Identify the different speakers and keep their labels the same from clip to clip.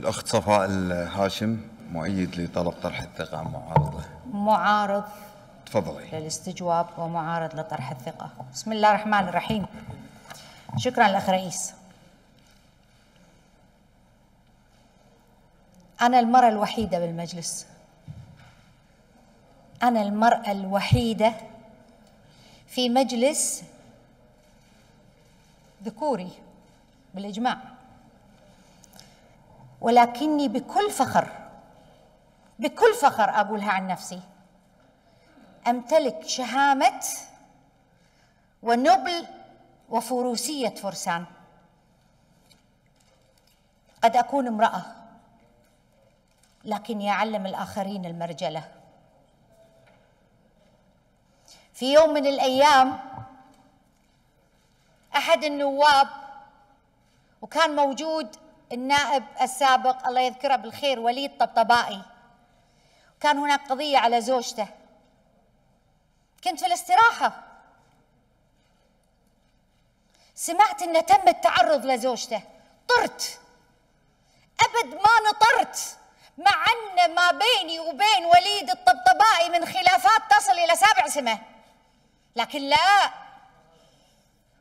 Speaker 1: الأخت صفاء الهاشم مؤيد لطلب طرح الثقة معارضة
Speaker 2: معارض؟
Speaker 1: تفضلي.
Speaker 2: للاستجواب ومعارض لطرح الثقة. بسم الله الرحمن الرحيم. شكرا الأخ رئيس. أنا المرأة الوحيدة بالمجلس. أنا المرأة الوحيدة في مجلس ذكوري بالإجماع. ولكني بكل فخر بكل فخر أقولها عن نفسي. أمتلك شهامة ونبل وفروسية فرسان. قد أكون امرأة لكني أعلم الآخرين المرجلة. في يوم من الأيام أحد النواب وكان موجود النائب السابق الله يذكره بالخير وليد طبطبائي. كان هناك قضية على زوجته. كنت في الاستراحة. سمعت انه تم التعرض لزوجته. طرت. أبد ما نطرت. مع أن ما بيني وبين وليد الطبطبائي من خلافات تصل إلى سابع سمة. لكن لا.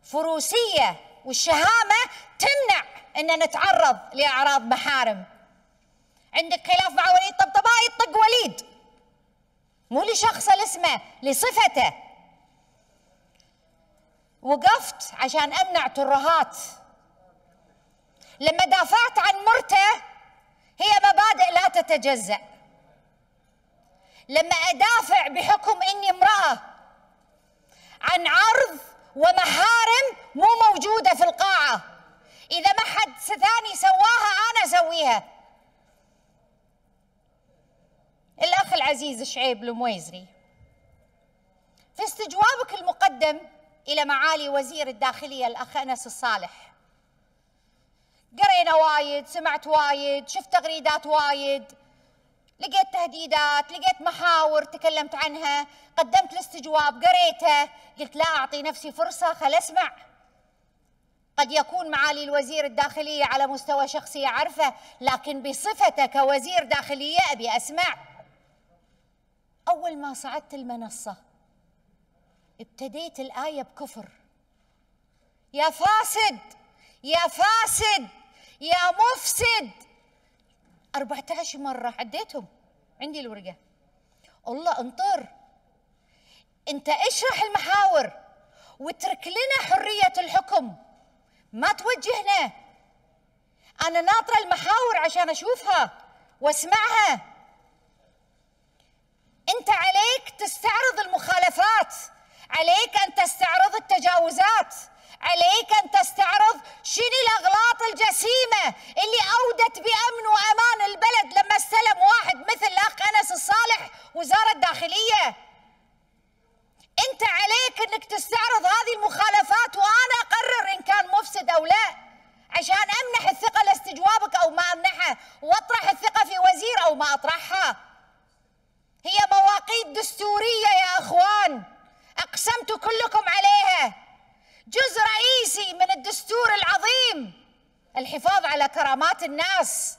Speaker 2: فروسية والشهامة تمنع. ان نتعرض لأعراض محارم. عندك خلاف مع وليد طبطبائي طق وليد. مو لشخصه لاسمه لصفته. وقفت عشان أمنع ترهات. لما دافعت عن مرته هي مبادئ لا تتجزأ. لما أدافع بحكم إني امرأة عن عرض ومحارم مو موجودة في القاعة. إذا ما حد ثاني سواها أنا أسويها. الأخ العزيز شعيب المويزري في استجوابك المقدم إلى معالي وزير الداخلية الأخ أنس الصالح. قرينا وايد سمعت وايد شفت تغريدات وايد. لقيت تهديدات لقيت محاور تكلمت عنها قدمت الاستجواب قريته قلت لا أعطي نفسي فرصة خل أسمع. قد يكون معالي الوزير الداخلية على مستوى شخصي أعرفه لكن بصفته كوزير داخلية أبي أسمع. أول ما صعدت المنصة ابتديت الآية بكفر. يا فاسد! يا فاسد! يا مفسد! 14 مرة عديتهم. عندي الورقة. الله انطر. انت اشرح المحاور واترك لنا حرية الحكم. ما توجهنا أنا ناطرة المحاور عشان أشوفها وأسمعها. أنت عليك تستعرض المخالفات. عليك أن تستعرض التجاوزات. عليك أن تستعرض شنو الأغلاط الجسيمة اللي أودت بأمن وأمان البلد لما استلم واحد مثل الاخ أنس الصالح وزارة الداخليه انت عليك انك تستعرض هذه المخالفات وأنا اقرر ان كان مفسد أو لا. عشان امنح الثقة لاستجوابك أو ما امنحها واطرح الثقة في وزير أو ما اطرحها. هي مواقيت دستورية يا اخوان. اقسمت كلكم عليها. جزء رئيسي من الدستور العظيم. الحفاظ على كرامات الناس.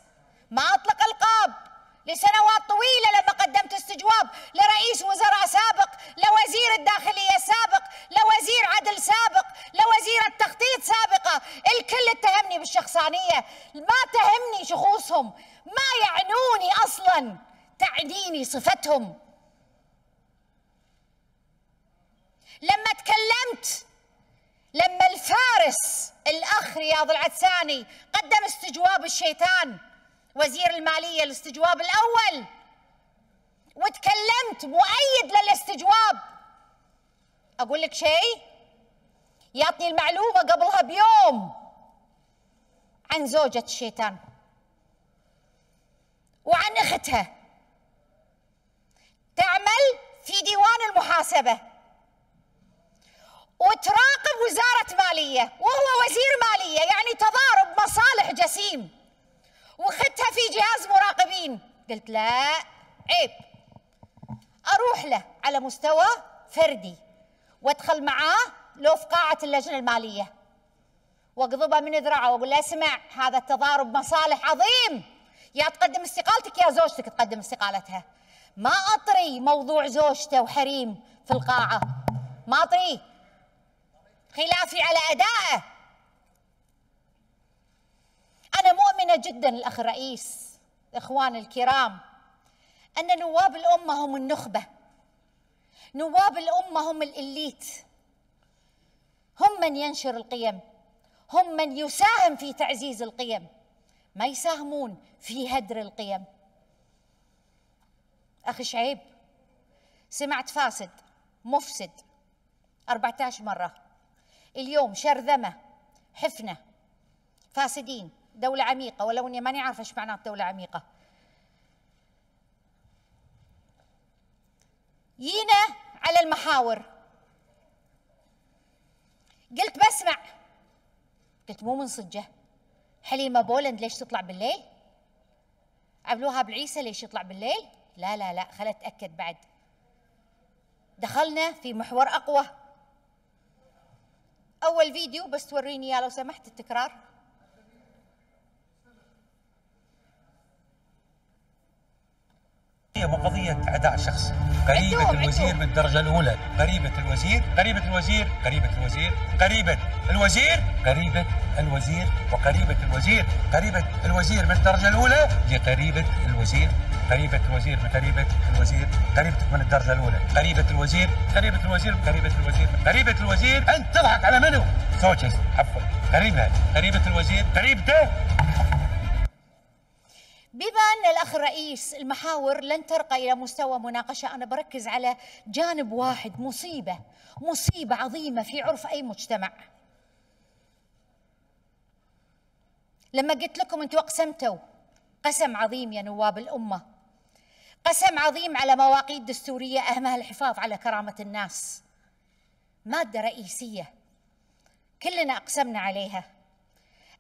Speaker 2: ما اطلق القاب. لسنوات طويلة لما قدمت استجواب لرئيس وزراء سابق لوزير الداخلية سابق لوزير عدل سابق لوزير التخطيط سابقة. الكل اتهمني بالشخصانية. ما تهمني شخوصهم. ما يعنوني أصلا. تعنيني صفتهم. لما تكلمت لما الفارس الأخ رياض العدساني قدم استجواب الشيطان وزير المالية الاستجواب الأول. وتكلمت مؤيد للاستجواب. أقول لك شيء؟ يعطني المعلومة قبلها بيوم عن زوجة الشيطان وعن أختها. تعمل في ديوان المحاسبة. وتراقب وزارة مالية وهو وزير مالية يعني تضارب مصالح جسيم. وختها في جهاز مراقبين. قلت لا عيب. أروح له على مستوى فردي وأدخل معاه لو في قاعة اللجنة المالية. واقضبها من ذراعه وأقول له اسمع هذا التضارب مصالح عظيم. يا تقدم استقالتك يا زوجتك تقدم استقالتها. ما أطري موضوع زوجته وحريم في القاعة. ما أطري. خلافي على أدائه. أنا مؤمنة جدا الأخ الرئيس إخوان الكرام أن نواب الأمة هم النخبة. نواب الأمة هم الإليت. هم من ينشر القيم. هم من يساهم في تعزيز القيم. ما يساهمون في هدر القيم. أخي شعيب سمعت فاسد مفسد 14 مرة. اليوم شرذمة حفنة فاسدين. دولة عميقة ولو إني ماني عارفة إيش معنات دولة عميقة. جينا على المحاور. قلت بسمع. قلت مو من صجة حليمة بولند ليش تطلع بالليل؟ عبد الوهاب العيسى ليش يطلع بالليل؟ لا لا لا خلت أتأكد بعد. دخلنا في محور أقوى. أول فيديو بس توريني يا لو سمحت التكرار.
Speaker 3: هي مو قضية أداء شخصي قريبة الوزير. بالدرجة الأولى قريبة الوزير قريبة الوزير قريبة الوزير قريبة الوزير قريبة الوزير وقريبة الوزير قريبة الوزير بالدرجة الأولى هي قريبة الوزير قريبة الوزير بقريبة الوزير قريبتك من الدرجة الأولى قريبة الوزير قريبة الوزير قريبة الوزير قريبة الوزير أنت تضحك على منو؟ زوجها عفوا قريبها قريبة الوزير قريبته
Speaker 2: بما ان الاخ الرئيس المحاور لن ترقى إلى مستوى مناقشة. أنا بركز على جانب واحد مصيبة مصيبة عظيمة في عرف أي مجتمع. لما قلت لكم أنتم أقسمتوا قسم عظيم يا نواب الأمة. قسم عظيم على مواقيت دستوريه أهمها الحفاظ على كرامة الناس. مادة رئيسية كلنا أقسمنا عليها.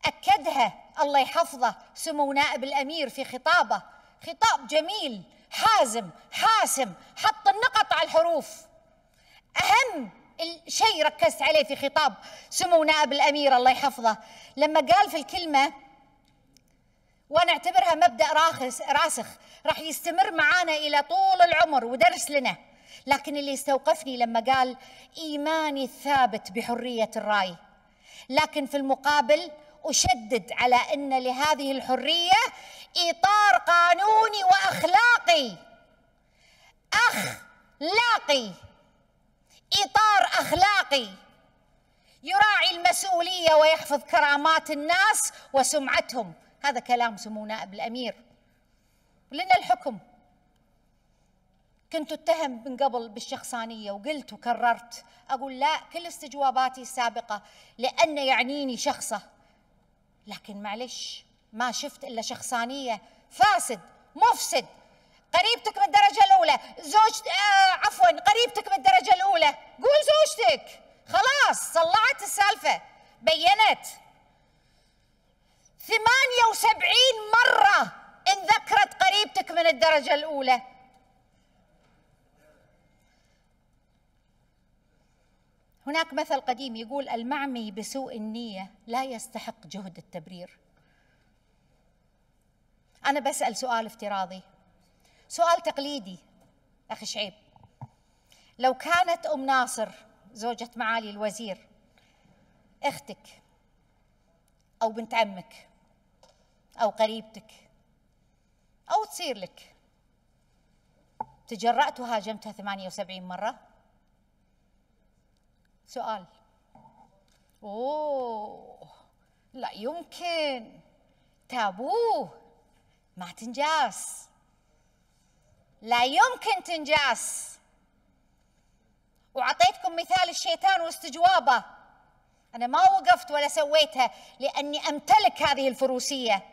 Speaker 2: أكدها الله يحفظه سمو نائب الأمير في خطابه. خطاب جميل حازم حاسم حط النقط على الحروف. أهم الشيء ركزت عليه في خطاب سمو نائب الأمير الله يحفظه. لما قال في الكلمة وأنا أعتبرها مبدأ راخس راسخ راح يستمر معانا إلى طول العمر ودرس لنا. لكن اللي استوقفني لما قال إيماني الثابت بحرية الرأي. لكن في المقابل أشدد على أن لهذه الحرية إطار قانوني وأخلاقي. أخلاقي. إطار أخلاقي. يراعي المسؤولية ويحفظ كرامات الناس وسمعتهم. هذا كلام سمو نائب الأمير. لنا الحكم. كنت اتهم من قبل بالشخصانية وقلت وكررت. أقول لا كل استجواباتي السابقه لأن يعنيني شخصه. لكن معلش ما شفت إلا شخصانية. فاسد مفسد. قريبتك من الدرجة الأولى. زوج آه عفوا قريبتك من الدرجة الأولى. قول زوجتك. خلاص صلعت السالفة. بينت. 78 مرة إن ذكرت قريبتك من الدرجة الأولى. هناك مثل قديم يقول المعمي بسوء النية لا يستحق جهد التبرير. أنا بسأل سؤال افتراضي. سؤال تقليدي أخي شعيب. لو كانت أم ناصر زوجة معالي الوزير أختك أو بنت عمك أو قريبتك أو تصير لك تجرأت وهاجمتها 78 مرة؟ سؤال. أوه لا يمكن. تابوه ما تنجاس. لا يمكن تنجاس. وعطيتكم مثال الشيطان واستجوابه أنا ما وقفت ولا سويتها لأني أمتلك هذه الفروسية.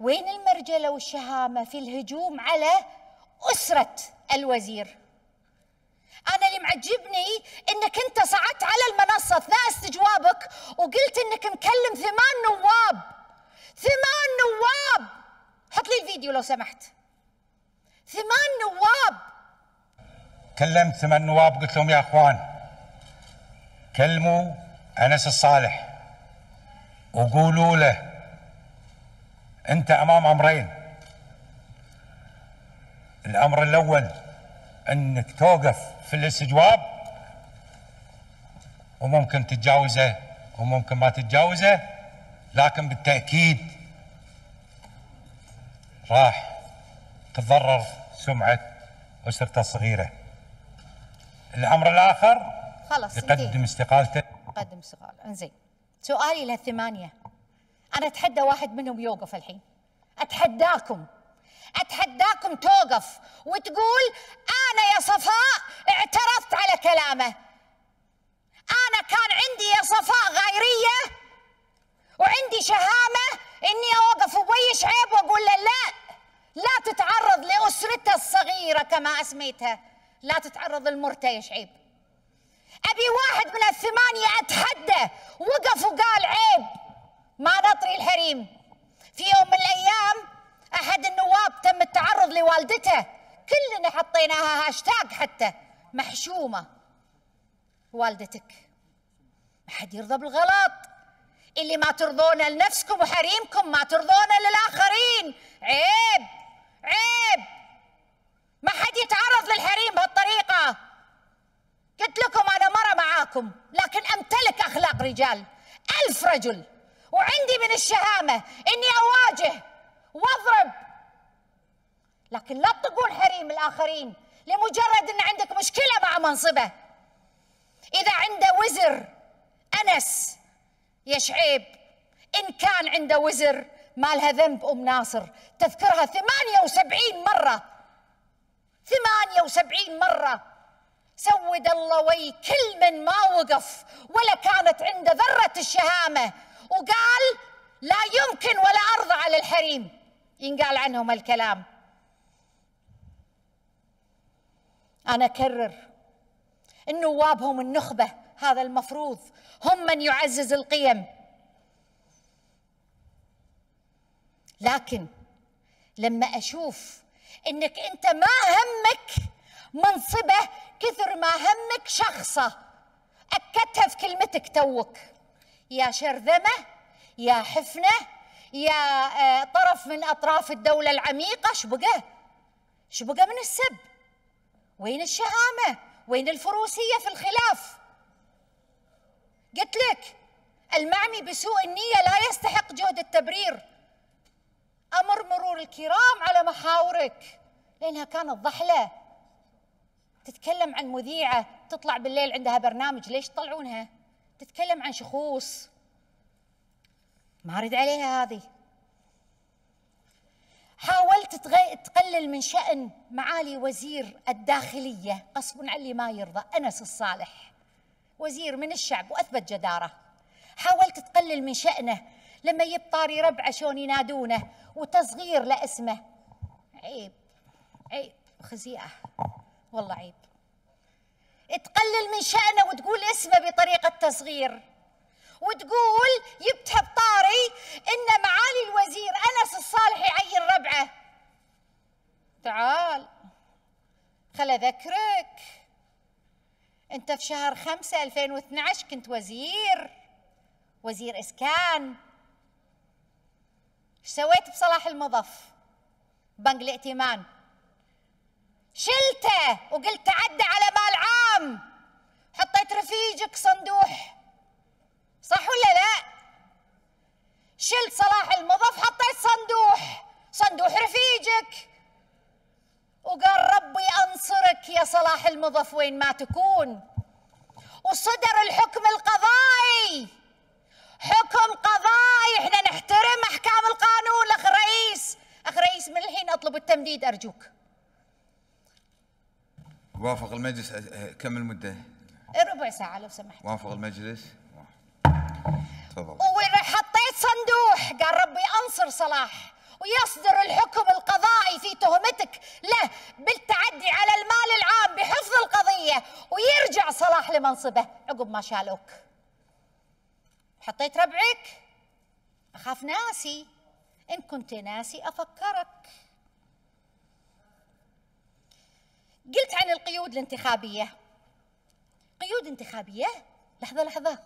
Speaker 2: وين المرجلة والشهامة في الهجوم على أسرة الوزير؟ أنا اللي معجبني إنك أنت صعدت على المنصة أثناء استجوابك وقلت إنك مكلم ثمان نواب. ثمان نواب. حط لي الفيديو لو سمحت. ثمان نواب.
Speaker 3: كلمت ثمان نواب قلت لهم يا أخوان كلموا أنس الصالح وقولوا له أنت أمام أمرين. الأمر الأول إنك توقف في الاستجواب وممكن تتجاوزه وممكن ما تتجاوزه لكن بالتأكيد راح تتضرر سمعة أسرته الصغيرة. الأمر الآخر
Speaker 2: خلاص
Speaker 3: يقدم. استقالته.
Speaker 2: قدم سؤال انزين سؤالي للثمانية أنا أتحدى واحد منهم يوقف الحين. أتحداكم أتحداكم توقف وتقول أنا يا صفاء اعترضت على كلامه. أنا كان عندي يا صفاء غيرية وعندي شهامة إني أوقف وبيش عيب وأقول له لا لا تتعرض لأسرته الصغيرة كما أسميتها لا تتعرض لمرته يا شعيب. أبي واحد من الثمانية أتحدى وقف وقال عيب ما نطري الحريم في يوم من الأيام أحد النواب تم التعرض لوالدته. كلنا حطيناها هاشتاج حتى. محشومة. والدتك. ما حد يرضى بالغلط. اللي ما ترضونه لنفسكم وحريمكم ما ترضونه للآخرين. عيب. عيب. ما حد يتعرض للحريم بهالطريقة. قلت لكم أنا مرة معاكم لكن أمتلك أخلاق رجال. ألف رجل. وعندي من الشهامة إني أواجه وأضرب. لكن لا تطقون حريم الآخرين لمجرد أن عندك مشكلة مع منصبه. إذا عنده وزر أنس يا شعيب إن كان عنده وزر ما لها ذنب أم ناصر. تذكرها ثمانية وسبعين مرة. ثمانية وسبعين مرة. سود الله وي كل من ما وقف ولا كانت عنده ذرة الشهامة. وقال لا يمكن ولا أرضى على الحريم. ينقال عنهم الكلام. أنا أكرر النواب هم النخبة هذا المفروض. هم من يعزز القيم. لكن لما أشوف إنك أنت ما همك منصبة كثر ما همك شخصة أكدتها في كلمتك توك. يا شرذمة يا حفنة يا آه، طرف من أطراف الدولة العميقة شبقة شبقة من السب؟ وين الشهامة وين الفروسية في الخلاف؟ قلت لك المعمي بسوء النية لا يستحق جهد التبرير. أمر مرور الكرام على محاورك لأنها كانت ضحلة. تتكلم عن مذيعة تطلع بالليل عندها برنامج ليش تطلعونها؟ تتكلم عن شخوص. ما أرد عليها هذه. حاولت. تقلل من شأن معالي وزير الداخلية. غصب عن اللي ما يرضى أنس الصالح. وزير من الشعب وأثبت جدارة. حاولت تقلل من شأنه. لما يبطاري ربعه شلون ينادونه وتصغير لاسمه عيب. عيب. خزيئة. والله عيب. تقلل من شأنه وتقول اسمه بطريقة تصغير. وتقول جبتها بطاري إن معالي الوزير أنس الصالح يعين ربعه. تعال خل أذكرك. أنت في شهر خمسة 2012 كنت وزير وزير إسكان. إيش سويت بصلاح المضف بنك الائتمان. شلته وقلت تعدى على مال عام. حطيت رفيجك صندوح. صح ولا لا؟ شلت صلاح المضف حطيت صندوح. صندوح رفيجك. وقال ربي أنصرك يا صلاح المضف وين ما تكون. وصدر الحكم القضائي. حكم قضائي. إحنا نحترم أحكام القانون. أخ رئيس أخ رئيس من الحين أطلب التمديد أرجوك.
Speaker 1: وافق المجلس. أ- أ- كم المدة؟
Speaker 2: ربع ساعة لو سمحت.
Speaker 1: وافق المجلس؟ تفضل.
Speaker 2: وحطيت صندوح قال ربي أنصر صلاح. ويصدر الحكم القضائي في تهمتك له بالتعدي على المال العام بحفظ القضية ويرجع صلاح لمنصبه. عقب ما شالوك. حطيت ربعك؟ أخاف ناسي. إن كنت ناسي أفكرك. قلت عن القيود الانتخابية. قيود انتخابية؟ لحظة لحظة.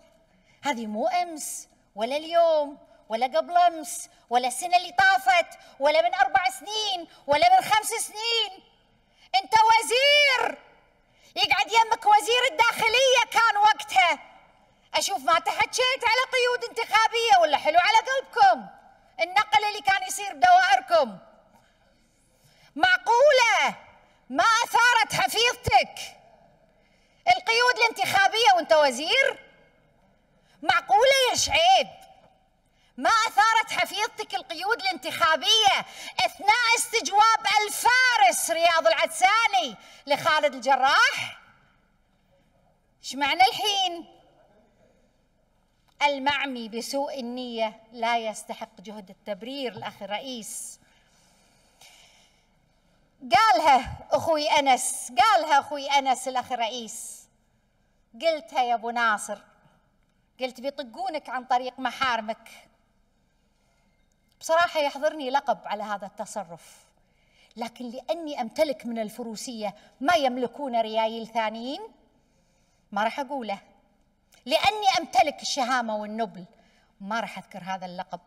Speaker 2: هذه مو أمس ولا اليوم ولا قبل أمس ولا السنة اللي طافت ولا من أربع سنين ولا من خمس سنين. أنت وزير! يقعد يمك وزير الداخلية كان وقتها. أشوف ما تحكيت على قيود انتخابية ولا حلو على قلبكم؟ النقل اللي كان يصير بدوائركم. معقولة؟ ما أثارت حفيظتك. القيود الانتخابية وأنت وزير؟ معقولة يا شعيب؟ ما أثارت حفيظتك القيود الانتخابية أثناء استجواب الفارس رياض العدساني لخالد الجراح؟ إيش معنى الحين؟ المعمي بسوء النية لا يستحق جهد التبرير الأخ الرئيس. قالها أخوي أنس قالها أخوي أنس الأخ الرئيس. قلتها يا أبو ناصر. قلت بيطقونك عن طريق محارمك. بصراحة يحضرني لقب على هذا التصرف لكن لأني أمتلك من الفروسية ما يملكون ريايل ثانيين ما راح أقوله. لأني أمتلك الشهامة والنبل ما راح أذكر هذا اللقب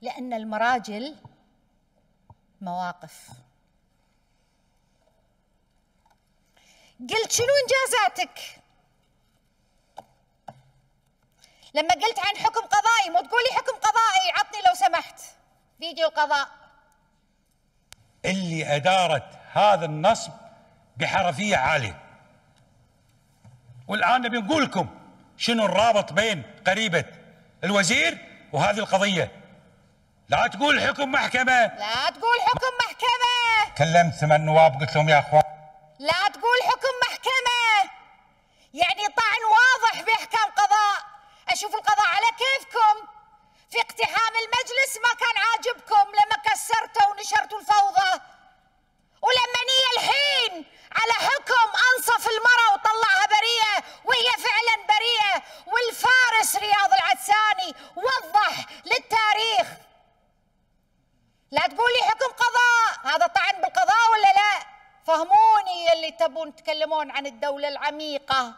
Speaker 2: لأن المراجل مواقف. قلت شنو إنجازاتك؟ لما قلت عن حكم قضائي مو تقولي حكم قضائي عطني لو سمحت. فيديو القضاء
Speaker 3: اللي أدارت هذا النصب بحرفية عالية. والآن نبي نقول لكم شنو الرابط بين قريبة الوزير وهذه القضية. لا تقول حكم محكمة.
Speaker 2: لا تقول حكم محكمة.
Speaker 3: كلمت ثمان نواب قلت لهم يا أخوان.
Speaker 2: لا تقول حكم محكمة. يعني طعن واضح بإحكام قضاء أشوف القضاء على كيفكم. في اقتحام المجلس ما كان عاجبكم لما كسرتوا ونشرتوا الفوضى. ولما نية الحين على حكم أنصف المرأة وطلعها بريئة وهي فعلا بريئة. والفارس رياض العدساني وضح للتاريخ. لا تقولي حكم قضاء. هذا طعن بالقضاء ولا لا؟ فهموني اللي تبون تكلمون عن الدولة العميقة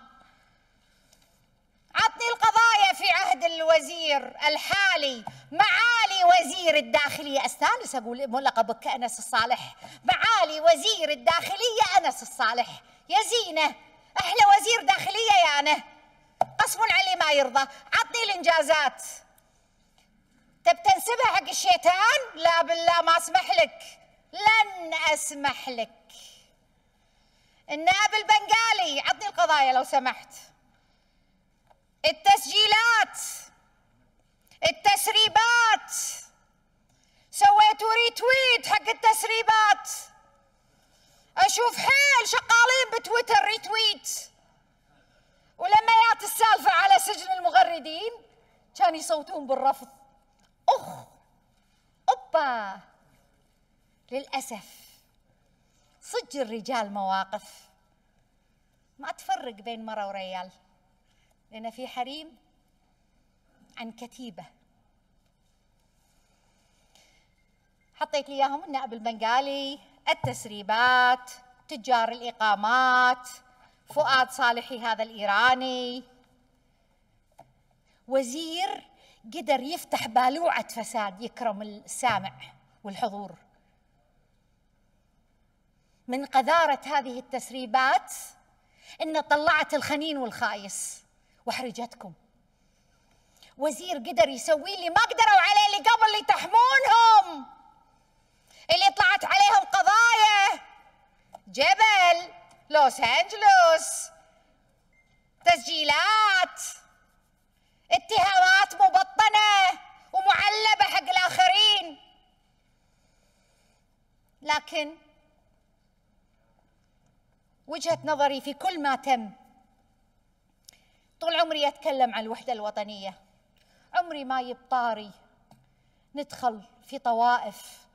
Speaker 2: عطني القضايا في عهد الوزير الحالي معالي وزير الداخلية. استانس أقول لقبك كأنس الصالح. معالي وزير الداخلية أنس الصالح. يا زينة أحلى وزير داخلية يا أنا قسم علي ما يرضى. عطني الإنجازات. تب تنسبها حق الشيطان؟ لا بالله ما أسمح لك. لن أسمح لك. النائب البنغالي عطني القضايا لو سمحت. التسجيلات التسريبات. سويتوا retweet حق التسريبات. أشوف حيل شغالين بتويتر retweet. ولما جات السالفة على سجن المغردين كانوا يصوتون بالرفض. أخ أوبا. للأسف صدق الرجال مواقف. ما تفرق بين مرة وريال. لأن في حريم عن كتيبة. حطيت لي إياهم النائب البنغالي التسريبات تجار الإقامات فؤاد صالحي هذا الإيراني. وزير قدر يفتح بالوعة فساد يكرم السامع والحضور. من قذارة هذه التسريبات إن طلعت الخنين والخايس. وحرجتكم وزير قدر يسوي لي ما قدروا عليه اللي قبل اللي تحمونهم. اللي طلعت عليهم قضايا. جبل لوس أنجلوس. تسجيلات. اتهامات مبطنة ومعلبة حق الآخرين. لكن وجهة نظري في كل ما تم طول عمري أتكلم عن الوحدة الوطنية. عمري ما يبطاري ندخل في طوائف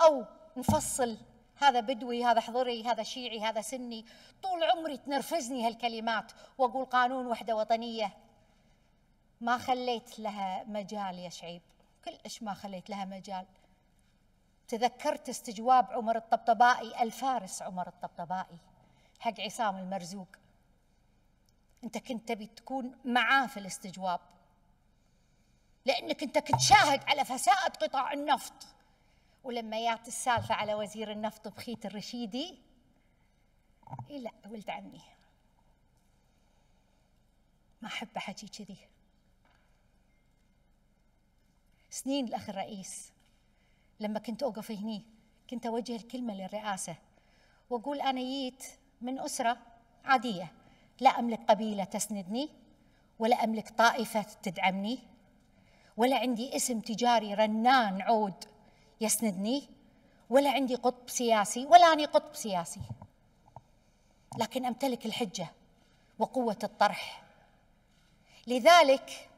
Speaker 2: أو نفصل هذا بدوي هذا حضري هذا شيعي هذا سني. طول عمري تنرفزني هالكلمات وأقول قانون وحدة وطنية. ما خليت لها مجال يا شعيب. كلش ما خليت لها مجال. تذكرت استجواب عمر الطبطبائي؟ الفارس عمر الطبطبائي. حق عصام المرزوق. انت كنت تبي تكون معاه في الاستجواب. لأنك انت كنت شاهد على فساد قطاع النفط. ولما جات السالفة على وزير النفط بخيت الرشيدي إيه لا ولد عمي. ما أحب أحكي كذي. سنين الأخ الرئيس لما كنت أوقف هني كنت أوجه الكلمة للرئاسة وأقول أنا جيت من أسرة عادية. لا أملك قبيلة تسندني ولا أملك طائفة تدعمني ولا عندي اسم تجاري رنان عود يسندني ولا عندي قطب سياسي ولا أني قطب سياسي. لكن أمتلك الحجة وقوة الطرح. لذلك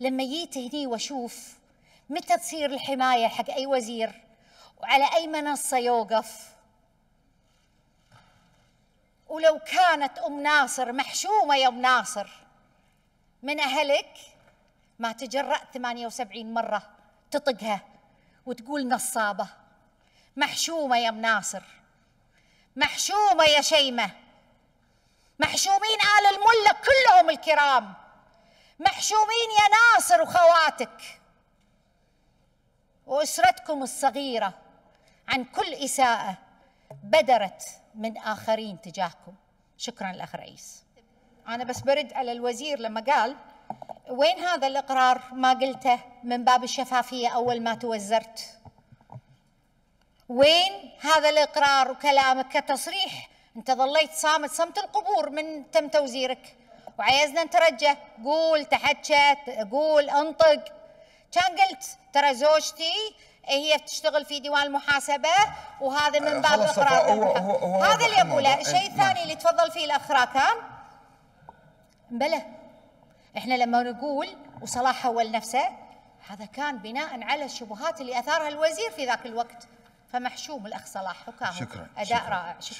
Speaker 2: لما جيت هني وأشوف متى تصير الحماية حق أي وزير وعلى أي منصة يوقف ولو كانت أم ناصر محشومة يا أم ناصر من أهلك ما تجرأت 78 مرة تطقها وتقول نصابة. محشومة يا أم ناصر محشومة يا شيمة محشومين آل الملة كلهم الكرام محشومين يا ناصر وخواتك. وأسرتكم الصغيرة عن كل إساءة بدرت من آخرين تجاهكم. شكرا الأخ رئيس. أنا بس برد على الوزير لما قال وين هذا الإقرار؟ ما قلته من باب الشفافية أول ما توزرت. وين هذا الإقرار وكلامك؟ كتصريح. أنت ظليت صامت صمت القبور من تم توزيرك. وعايزنا نترجى قول تحكى قول انطق. كان قلت ترى زوجتي هي تشتغل في ديوان المحاسبة وهذا من باب
Speaker 1: هو- هو- هو
Speaker 2: هذا اللي أقوله.
Speaker 1: الموضوع.
Speaker 2: الشيء
Speaker 1: إيه،
Speaker 2: الثاني
Speaker 1: نعم.
Speaker 2: اللي تفضل فيه الأخ راكان بلى. إحنا لما نقول وصلاح حول نفسه هذا كان بناء على الشبهات اللي أثارها الوزير في ذاك الوقت. فمحشوم الأخ صلاح حكاه
Speaker 1: شكراً،
Speaker 2: أداء
Speaker 1: شكراً،
Speaker 2: رائع. شكرا.
Speaker 1: شكراً.